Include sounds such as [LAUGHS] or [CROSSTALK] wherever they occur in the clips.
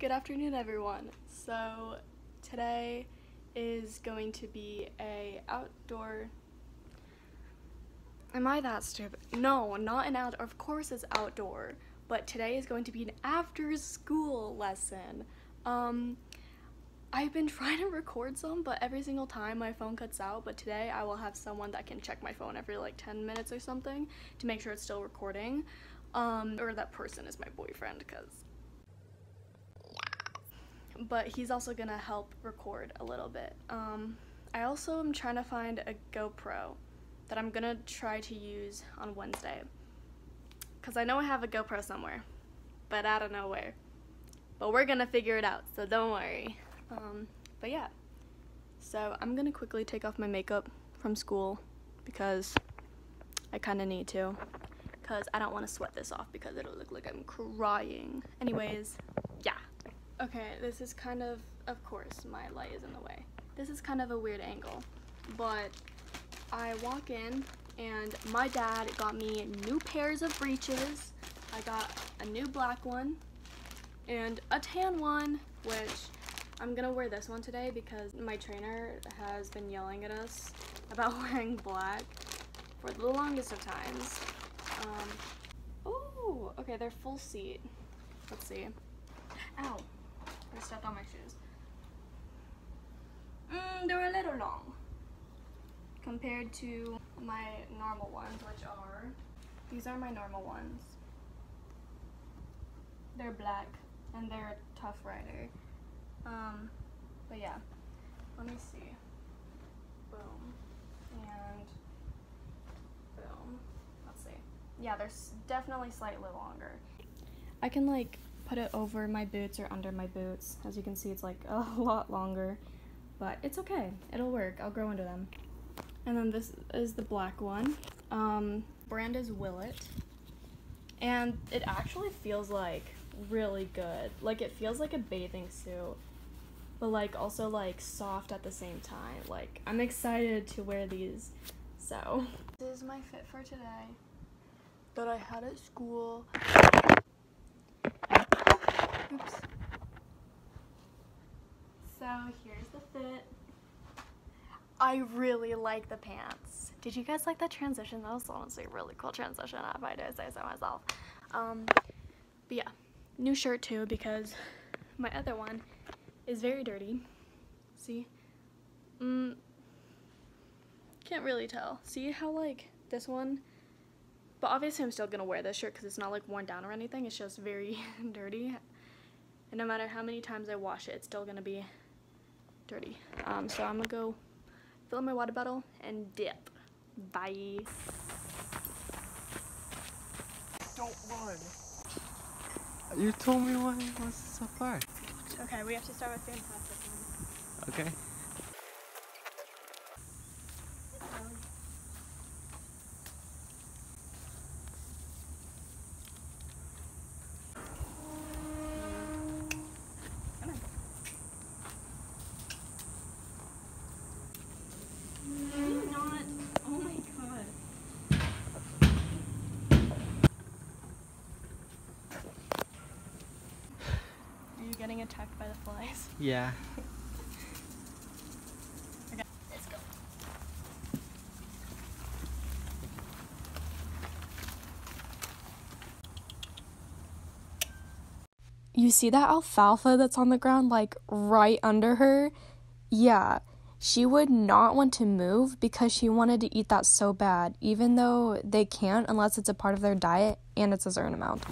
Good afternoon, everyone. So today is going to be a outdoor. Am I that stupid? No, not an out. Of course, it's outdoor. But today is going to be an after-school lesson. Um, I've been [LAUGHS] trying to record some, but every single time my phone cuts out. But today I will have someone that can check my phone every like 10 minutes or something to make sure it's still recording. Um, or that person is my boyfriend, because but he's also gonna help record a little bit. Um, I also am trying to find a GoPro that I'm gonna try to use on Wednesday. Because I know I have a GoPro somewhere, but I don't know where. But we're gonna figure it out, so don't worry. Um, but yeah, so I'm gonna quickly take off my makeup from school because I kind of need to. Because I don't want to sweat this off because it'll look like I'm crying. Anyways, yeah. Okay, this is kind of, of course, my light is in the way. This is kind of a weird angle, but I walk in and my dad got me new pairs of breeches. I got a new black one and a tan one, which I'm gonna wear this one today because my trainer has been yelling at us about [LAUGHS] wearing black for the longest of times. Um, oh, okay, they're full seat. Let's see. Ow. I stepped on my shoes. Mm, they're a little long compared to my normal ones, which are, these are my normal ones. They're black and they're a TuffRider. Um, but yeah, let me see. Boom. And boom. Let's see. Yeah, they're definitely slightly longer. I can like put it over my boots or under my boots. As you can see, it's like [LAUGHS] a lot longer, but it's okay. It'll work. I'll grow into them. And then this is the black one. Um, brand is Willet. And it actually feels like really good. Like it feels like a bathing suit, but like also like soft at the same time. Like I'm excited to wear these. So, this is my fit for today that I had at school. Oops. So here's the fit. I really like the pants. Did you guys like that transition? That was honestly a really cool transition if I do say so myself. Um, but yeah, new shirt too because my other one is very dirty. See? Mm, can't really tell. See how like this one but obviously I'm still gonna wear this shirt because it's not like worn down or anything. It's just very [LAUGHS] dirty. And no matter how many times I wash it, it's still gonna be dirty. Um, so I'm gonna go fill my water bottle and dip. Bye. Don't run. You told me why it was so far. Okay, we have to start with fantastic. Okay. Getting attacked by the flies. [LAUGHS] Yeah. okay, let's go. You see that alfalfa that's on the ground, like right under her? Yeah, she would not want to move because she wanted to eat that so bad, even though they can't unless it's a part of their diet and it's a certain amount.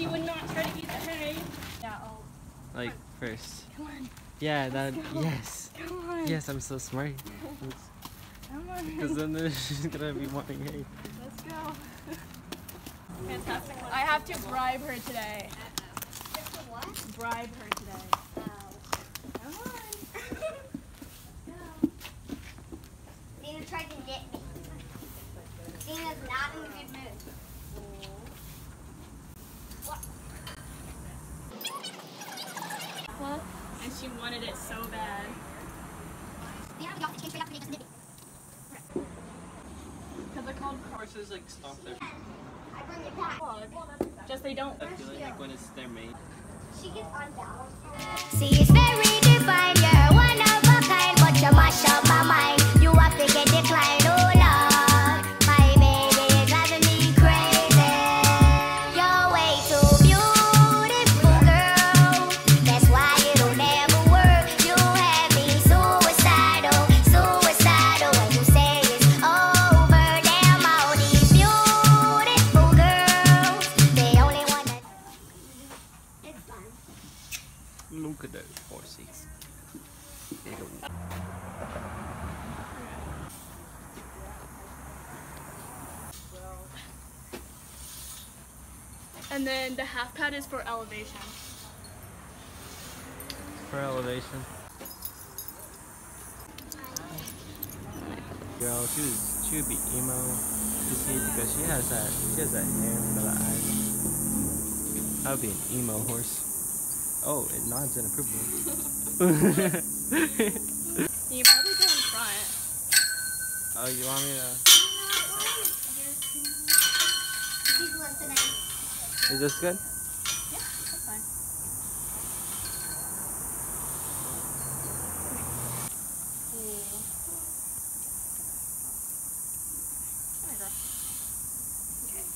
She would not try to eat the hay. Yeah, I'll. Like first. Come on. Yeah, that. Yes. Come on. Yes, I'm so smart. Come on. [LAUGHS] Because then she's gonna be wanting hay. Let's go. Fantastic. I have to bribe her today. what? Bribe her today. Oh. Come on. Go. Dina tried to knit me. Dina's not in a good mood. And she wanted it so bad. Because they're called Horses like stop there. I bring it back. Just they don't. I feel like when it's their mate. She gets unbalanced. See, it's very divine. And then the half pad is for elevation. For elevation. Girl, she was she would be emo. You see, because she has that she has that hair for the eyes. I would be an emo horse. Oh, it nods in approval. [LAUGHS] You probably go in front. oh, you want me to? She's listening. Is this good? Yeah, that's fine. There we go. Okay.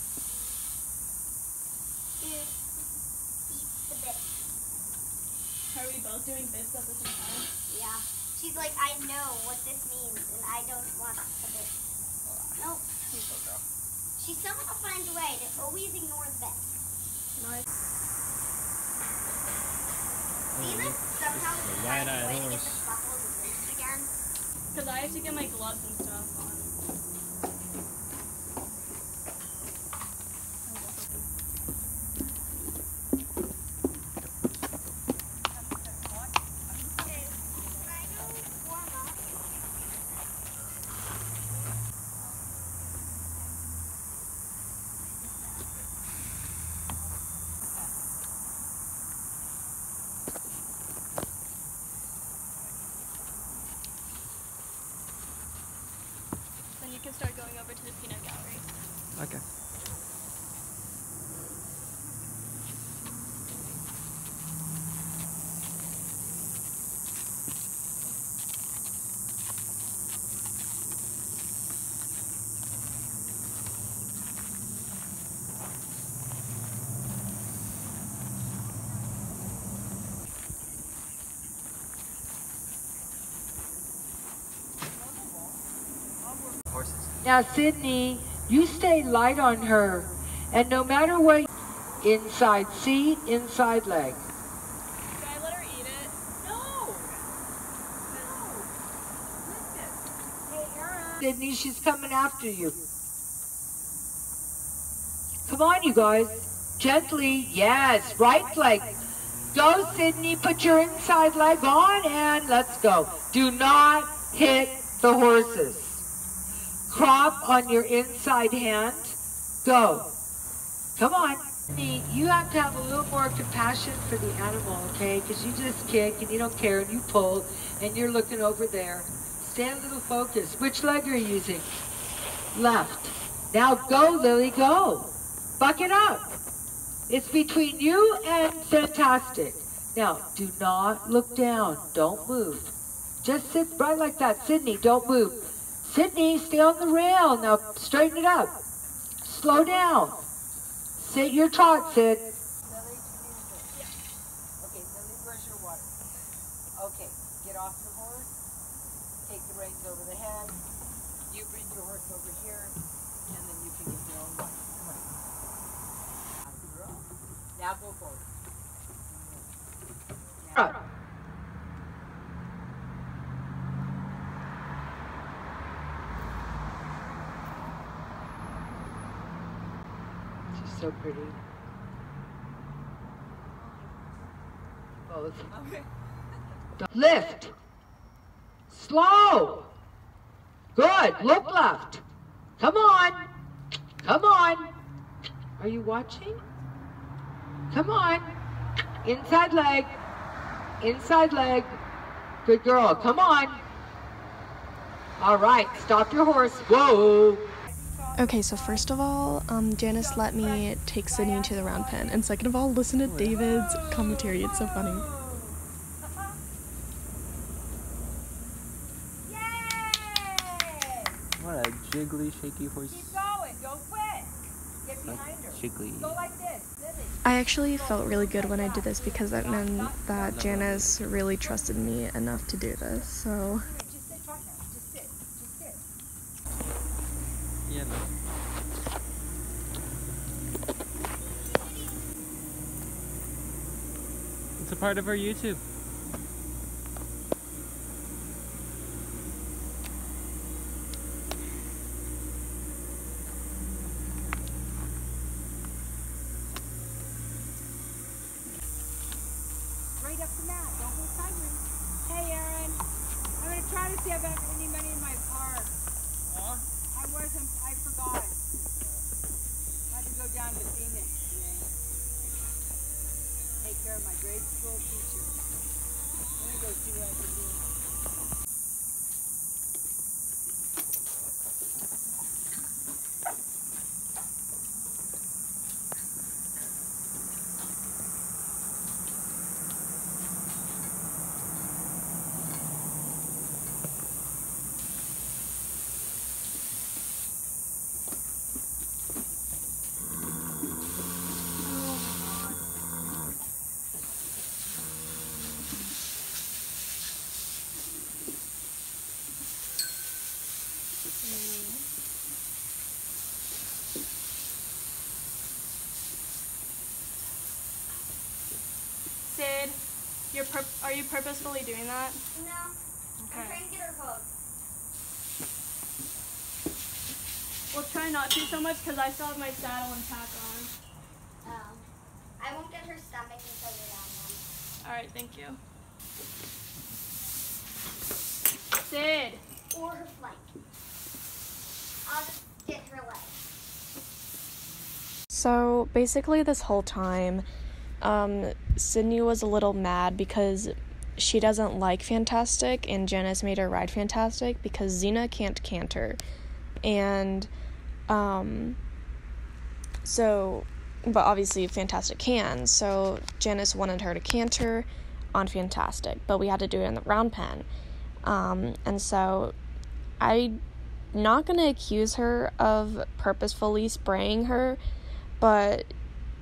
Here. Eat the bit. Are we both doing this at the same time? Yeah. She's like, I know what this means, and I don't want a bit. Nope. You go, girl. She somehow finds a way to always ignore the bit. Because I have to get my gloves and stuff on. Can start going over to the peanut gallery. Okay. Now, Sydney, you stay light on her. And no matter what, inside seat, inside leg. Can I let her eat it? No. No! Sydney, she's coming after you. Come on, you guys. Gently. Yes, right leg. Go, Sydney. Put your inside leg on and let's go. Do not hit the horses. Crop on your inside hand. Go. Come on. You have to have a little more compassion for the animal, okay? Because you just kick and you don't care and you pull and you're looking over there. Stay a little focused. Which leg are you using? Left. Now go, Lily, go. Buck it up. It's between you and fantastic. Now, do not look down. Don't move. Just sit right like that. Sydney, don't move. Sydney, stay on the rail. Now, straighten it up. Slow down. Sit your trot, Sid. Okay, Lily, where's your water? Okay, get off your horse. Take the reins over the head. You bring your horse over here, and then you can get your own water. Come on. Now go forward. Now. So pretty. Both. Lift. Slow. Good. Look left. Come on. Come on. Are you watching? Come on. Inside leg. Inside leg. Good girl. Come on. All right. Stop your horse. Whoa. Okay, so first of all, um, Janice let me take Sydney to the round pen, and second of all, listen to David's commentary. It's so funny. What a jiggly, shaky horse. Keep going. Don't quit. Get Like, jiggly. Go like this. I actually felt really good when I did this because that meant that Janice really trusted me enough to do this. So Just sit right now. Just sit. Just sit. Yeah, no. It's a part of our YouTube. Right up the mat. Don't go sideways. Hey, Aaron. I'm gonna try to see if I have any money in my car. I wasn't. I forgot. I had to go down to Phoenix today. Take care of my grade school teacher. Me go see what I can do. Sid, you're pur- are you purposefully doing that? No. I'm trying to get her hooked. Well, try not to so much because I still have my saddle and pack on. Um, I won't get her stomach until you're down then. All right, thank you. Sid. Or her flank. I'll just get her leg. So basically, this whole time, um, Sydney was a little mad because she doesn't like Fantastic, and Janice made her ride Fantastic because Xena can't canter. And, um, so, but obviously, Fantastic can. So, Janice wanted her to canter on Fantastic, but we had to do it in the round pen. Um, and so, I'm not gonna accuse her of purposefully spraying her but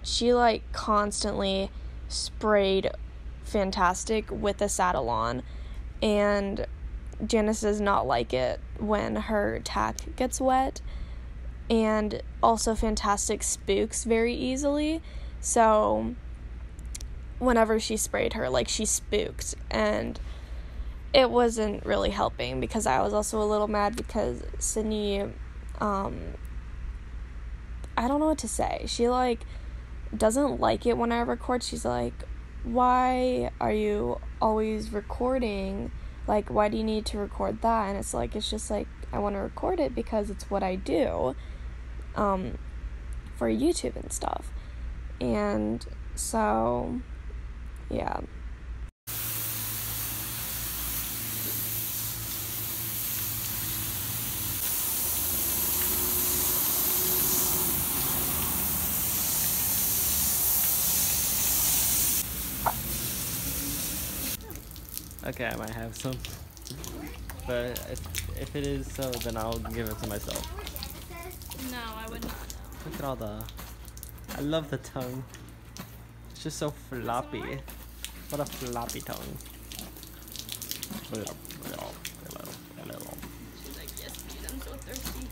she like constantly sprayed fantastic with the saddle on and Janice does not like it when her tack gets wet and also fantastic spooks very easily so whenever she sprayed her like she spooked and it wasn't really helping because I was also a little mad because Sydney um I don't know what to say. She like doesn't like it when I record. She's like, "Why are you always recording? Like, why do you need to record that?" And it's like it's just like I want to record it because it's what I do um for YouTube and stuff. And so yeah. Okay, I might have some. But if, if it is so, then I'll give it to myself. No, I would not. Look at all the. I love the tongue. It's just so floppy. What a floppy tongue. She's like, yes, please, I'm so thirsty.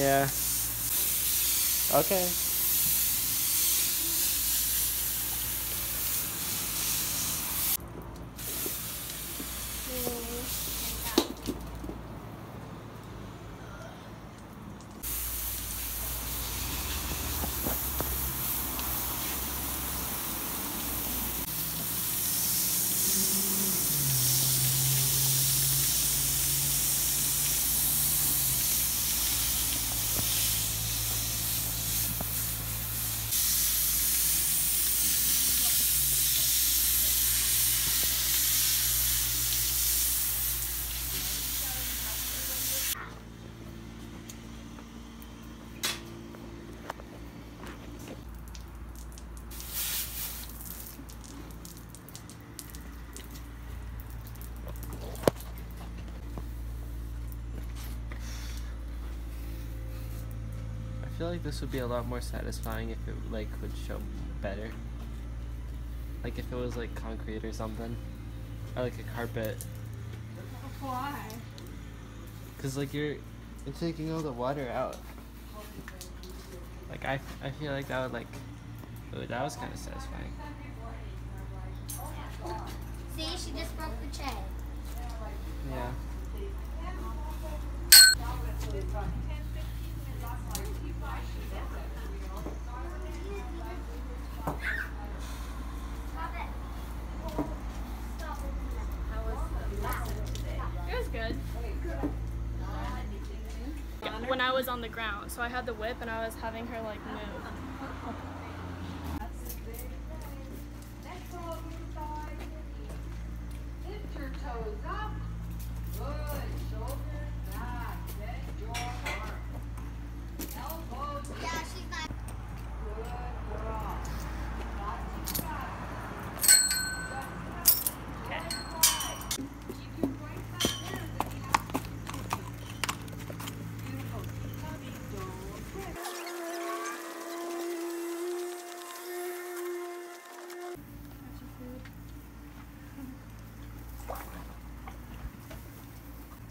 Yeah. Okay. Like this would be a lot more satisfying if it like would show better. Like if it was like concrete or something, or like a carpet. Why? Cause like you're, you're taking all the water out. Like I, I feel like that would like, oh that was kind of satisfying. See, she just broke the tray. Yeah. It was good. When I was on the ground, so I had the whip and I was having her like move.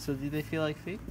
So do they feel like feet?